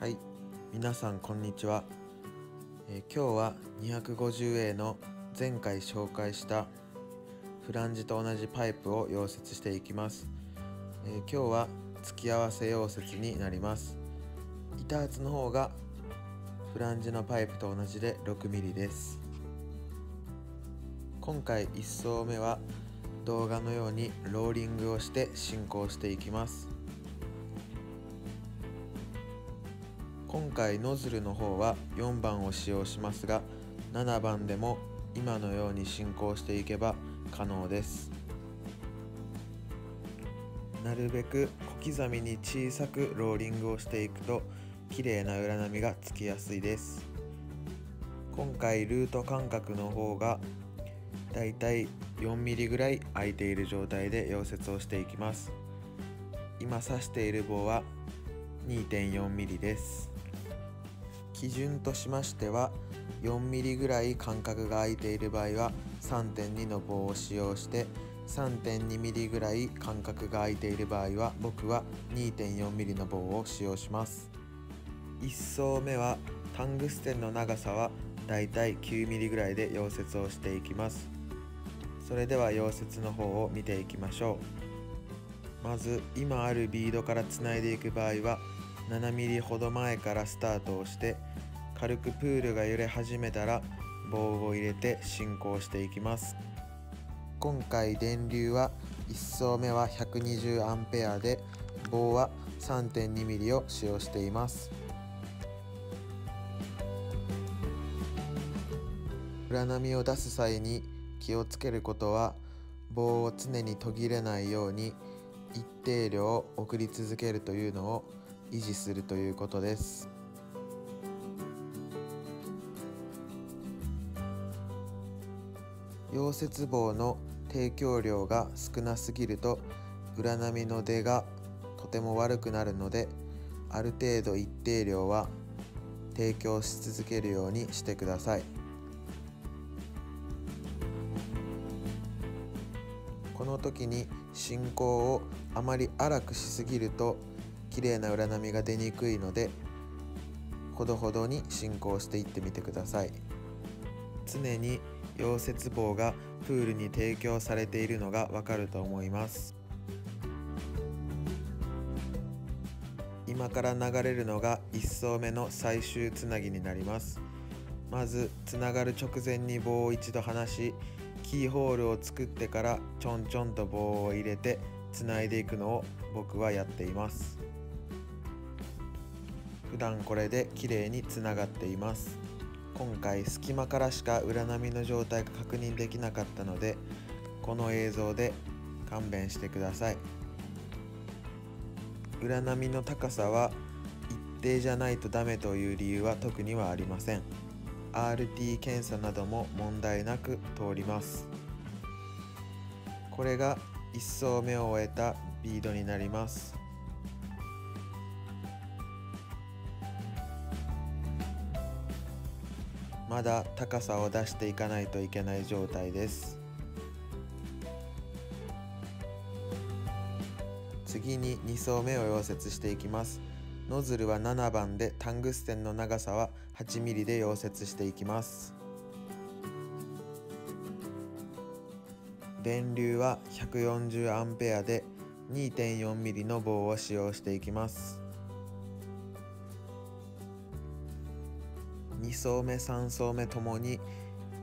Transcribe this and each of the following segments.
はい。皆さんこんにちは、えー今日は 250A の前回紹介したフランジと同じパイプを溶接していきます、えー今日は付き合わせ溶接になります。板厚の方がフランジのパイプと同じで 6mm です。今回1層目は動画のようにローリングをして進行していきます。今回ノズルの方は4番を使用しますが7番でも今のように進行していけば可能です。なるべく小刻みに小さくローリングをしていくと綺麗な裏波がつきやすいです。今回ルート間隔の方がだいたい 4mm ぐらい空いている状態で溶接をしていきます。今刺している棒は 2.4mm です。基準としましては 4mm ぐらい間隔が空いている場合は3.2の棒を使用して 3.2mm ぐらい間隔が空いている場合は僕は 2.4mm の棒を使用します。1層目はタングステンの長さはだいたい 9mm ぐらいで溶接をしていきます。それでは溶接の方を見ていきましょう。まず今あるビードからつないでいく場合は 7mm ほど前からスタートをして軽くプールが揺れ始めたら棒を入れて進行していきます。今回電流は1層目は 120A で棒は 3.2mm を使用しています。裏波を出す際に気をつけることは棒を常に途切れないように一定量送り続けるというのを維持するということです。溶接棒の提供量が少なすぎると裏波の出がとても悪くなるのである程度一定量は提供し続けるようにしてください。この時に進行をあまり荒くしすぎると綺麗な裏波が出にくいのでほどほどに進行していってみてください。常に溶接棒がプールに提供されているのがわかると思います。今から流れるのが1層目の最終つなぎになります。まずつながる直前に棒を一度離しキーホールを作ってからちょんちょんと棒を入れてつないでいくのを僕はやっています。普段これで綺麗につながっています。今回隙間からしか裏波の状態が確認できなかったのでこの映像で勘弁してください。裏波の高さは一定じゃないとダメという理由は特にはありません。RT 検査なども問題なく通ります。これが1層目を終えたビードになります。まだ高さを出していかないといけない状態です。次に2層目を溶接していきます。ノズルは7番でタングステンの長さは 8mm で溶接していきます。電流は 140A で 2.4mm の棒を使用していきます。2層目3層目ともに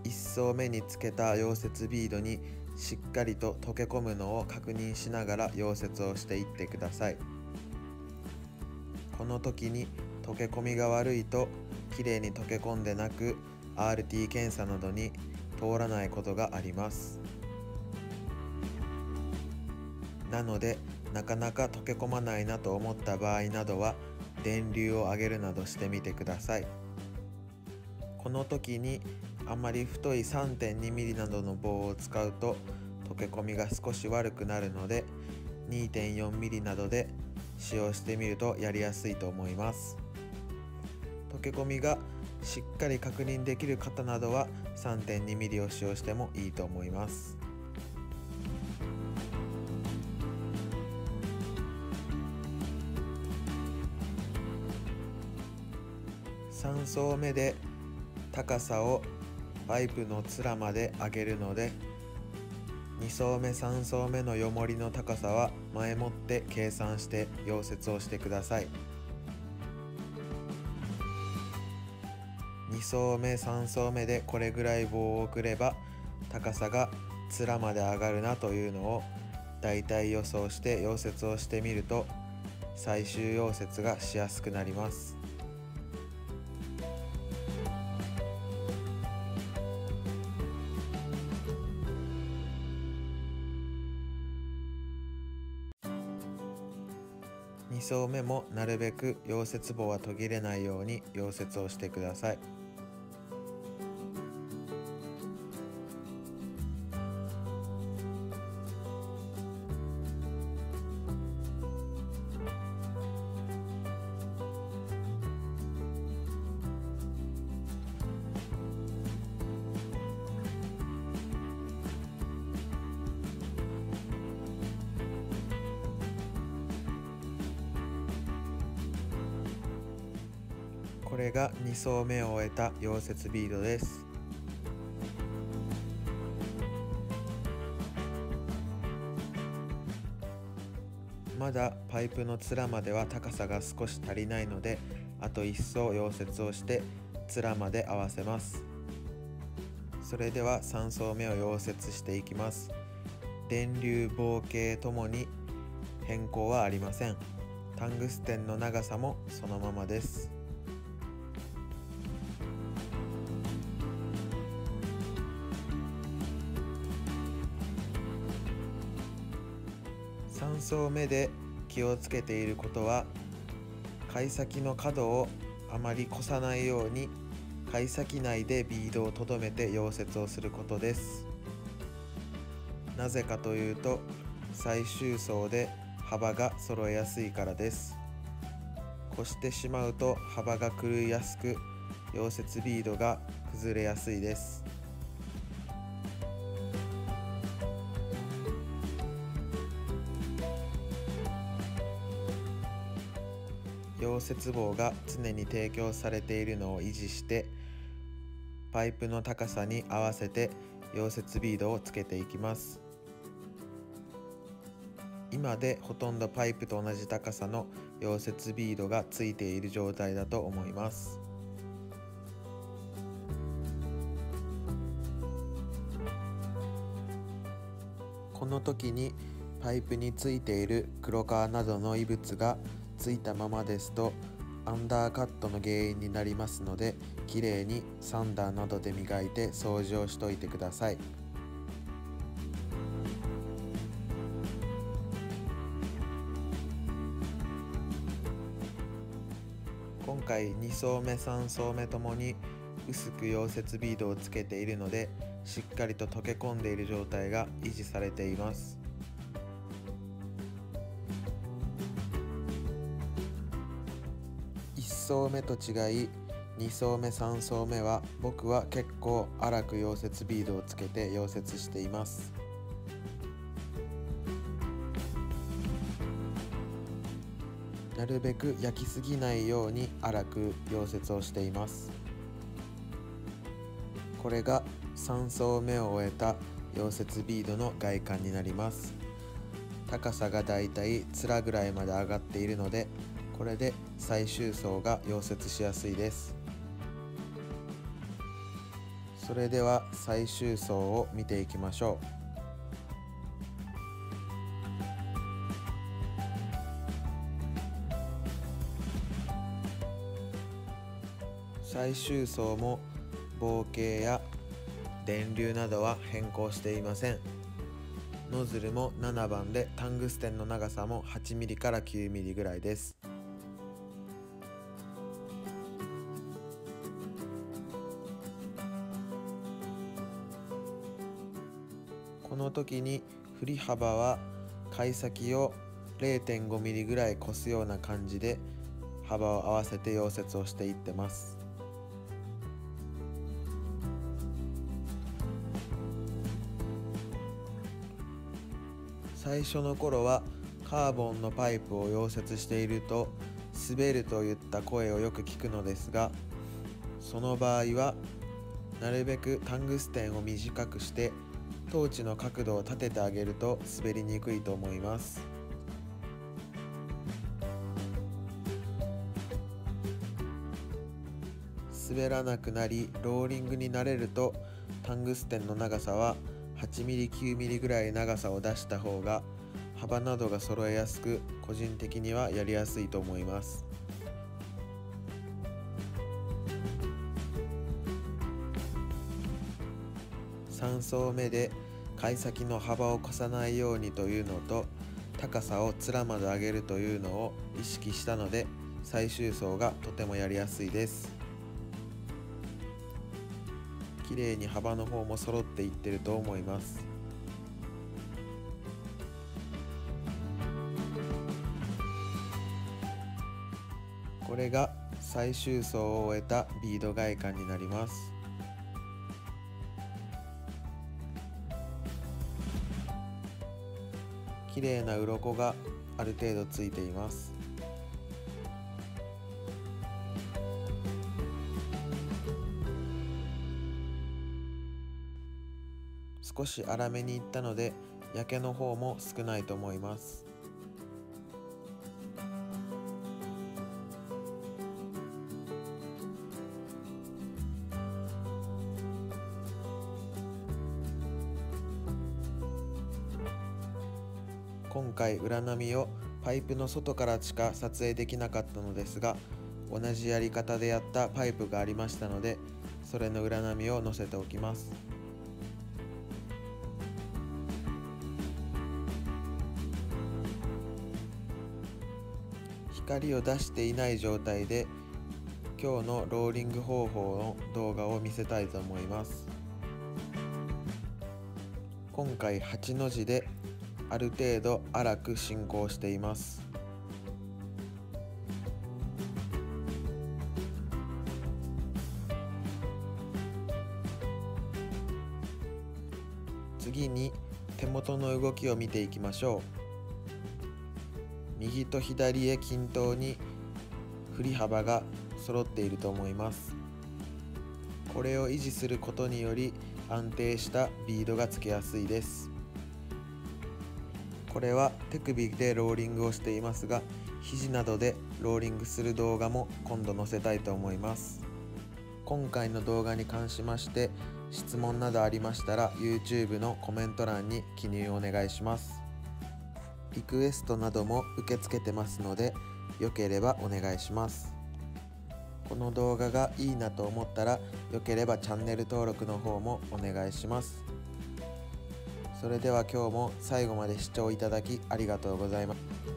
1層目につけた溶接ビードにしっかりと溶け込むのを確認しながら溶接をしていってください。この時に溶け込みが悪いときれいに溶け込んでなく RT 検査などに通らないことがあります。なのでなかなか溶け込まないなと思った場合などは電流を上げるなどしてみてください。この時にあまり太い 3.2mm などの棒を使うと溶け込みが少し悪くなるので 2.4mm などで使用してみるとやりやすいと思います。溶け込みがしっかり確認できる方などは 3.2mm を使用してもいいと思います。3層目で高さをパイプの面まで上げるので2層目3層目のよもりの高さは前もって計算して溶接をしてください。2層目3層目でこれぐらい棒を送れば高さが面まで上がるなというのをだいたい予想して溶接をしてみると最終溶接がしやすくなります。層目もなるべく溶接棒は途切れないように溶接をしてください。これが2層目を終えた溶接ビードです。まだパイプの面までは高さが少し足りないのであと1層溶接をして面まで合わせます。それでは3層目を溶接していきます。電流棒径ともに変更はありません。タングステンの長さもそのままです。3層目で気をつけていることは貝先の角をあまり越さないように貝先内でビードをとどめて溶接をすることです。なぜかというと最終層で幅が揃えやすいからです。越してしまうと幅が狂いやすく溶接ビードが崩れやすいです。溶接棒が常に提供されているのを維持してパイプの高さに合わせて溶接ビードをつけていきます。今でほとんどパイプと同じ高さの溶接ビードがついている状態だと思います。この時にパイプについている黒皮などの異物がついたままですとアンダーカットの原因になりますのできれいにサンダーなどで磨いて掃除をしといてください。今回2層目3層目ともに薄く溶接ビードをつけているのでしっかりと溶け込んでいる状態が維持されています。層目と違い2層目3層目は僕は結構粗く溶接ビードをつけて溶接しています。なるべく焼きすぎないように粗く溶接をしています。これが3層目を終えた溶接ビードの外観になります。高さがだいたい面ぐらいまで上がっているのでこれで最終層が溶接しやすいです。それでは最終層を見ていきましょう。最終層も棒径や電流などは変更していません。ノズルも7番でタングステンの長さも 8mm から 9mm ぐらいです。この時に振り幅は貝先を 0.5mm ぐらい越すような感じで幅を合わせて溶接をしていってます。最初の頃はカーボンのパイプを溶接していると滑るといった声をよく聞くのですがその場合はなるべくタングステンを短くしてトーチの角度を立ててあげると滑りにくいと思います。滑らなくなりローリングになれるとタングステンの長さは 8mm9mm ぐらい長さを出した方が幅などが揃えやすく個人的にはやりやすいと思います。3層目で貝先の幅を越さないようにというのと高さを面まで上げるというのを意識したので最終層がとてもやりやすいです。綺麗に幅の方も揃っていってると思います。これが最終層を終えたビード外観になります。綺麗な鱗がある程度ついています。少し粗めにいったので焼けの方も少ないと思います。今回裏波をパイプの外からしか撮影できなかったのですが同じやり方でやったパイプがありましたのでそれの裏波を載せておきます。光を出していない状態で今日のローリング方法の動画を見せたいと思います。今回8の字である程度荒く進行しています。次に手元の動きを見ていきましょう。右と左へ均等に振り幅が揃っていると思います。これを維持することにより安定したビードがつけやすいです。これは手首でローリングをしていますが肘などでローリングする動画も今度載せたいと思います。今回の動画に関しまして質問などありましたら YouTube のコメント欄に記入お願いします。リクエストなども受け付けてますのでよければお願いします。この動画がいいなと思ったらよければチャンネル登録の方もお願いします。それでは今日も最後まで視聴いただきありがとうございます。